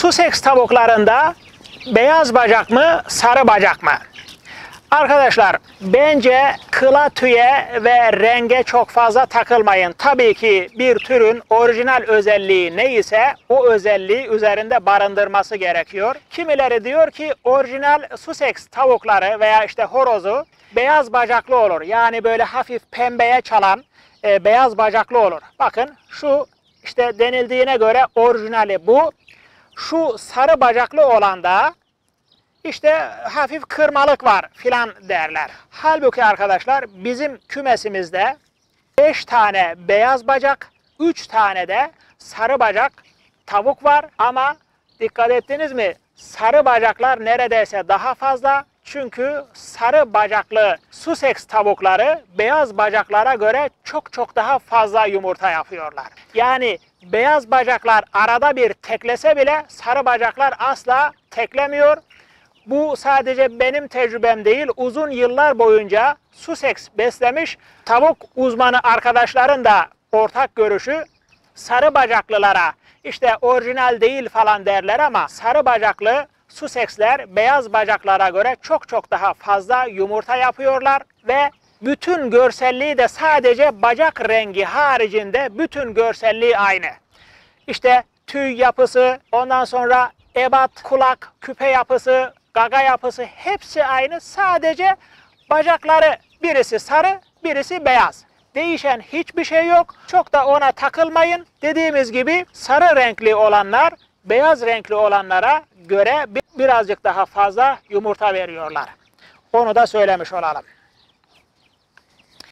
Sussex tavuklarında beyaz bacak mı, sarı bacak mı? Arkadaşlar bence kıla tüye ve renge çok fazla takılmayın. Tabii ki bir türün orijinal özelliği neyse o özelliği üzerinde barındırması gerekiyor. Kimileri diyor ki orijinal Sussex tavukları veya işte horozu beyaz bacaklı olur. Yani böyle hafif pembeye çalan e, beyaz bacaklı olur. Bakın şu işte denildiğine göre orijinali bu. Şu sarı bacaklı olan da işte hafif kırmalık var filan derler. Halbuki arkadaşlar bizim kümesimizde 5 tane beyaz bacak, 3 tane de sarı bacak tavuk var ama dikkat ettiniz mi? Sarı bacaklar neredeyse daha fazla. Çünkü sarı bacaklı Sussex tavukları beyaz bacaklara göre çok çok daha fazla yumurta yapıyorlar. Yani beyaz bacaklar arada bir teklese bile sarı bacaklar asla teklemiyor. Bu sadece benim tecrübem değil, uzun yıllar boyunca Sussex beslemiş tavuk uzmanı arkadaşların da ortak görüşü sarı bacaklılara işte orijinal değil falan derler ama sarı bacaklı Sussex'ler beyaz bacaklara göre çok çok daha fazla yumurta yapıyorlar ve bütün görselliği de sadece bacak rengi haricinde bütün görselliği aynı. İşte tüy yapısı, ondan sonra ebat, kulak, küpe yapısı, gaga yapısı hepsi aynı. Sadece bacakları birisi sarı, birisi beyaz. Değişen hiçbir şey yok. Çok da ona takılmayın. Dediğimiz gibi sarı renkli olanlar beyaz renkli olanlara göre birazcık daha fazla yumurta veriyorlar. Onu da söylemiş olalım.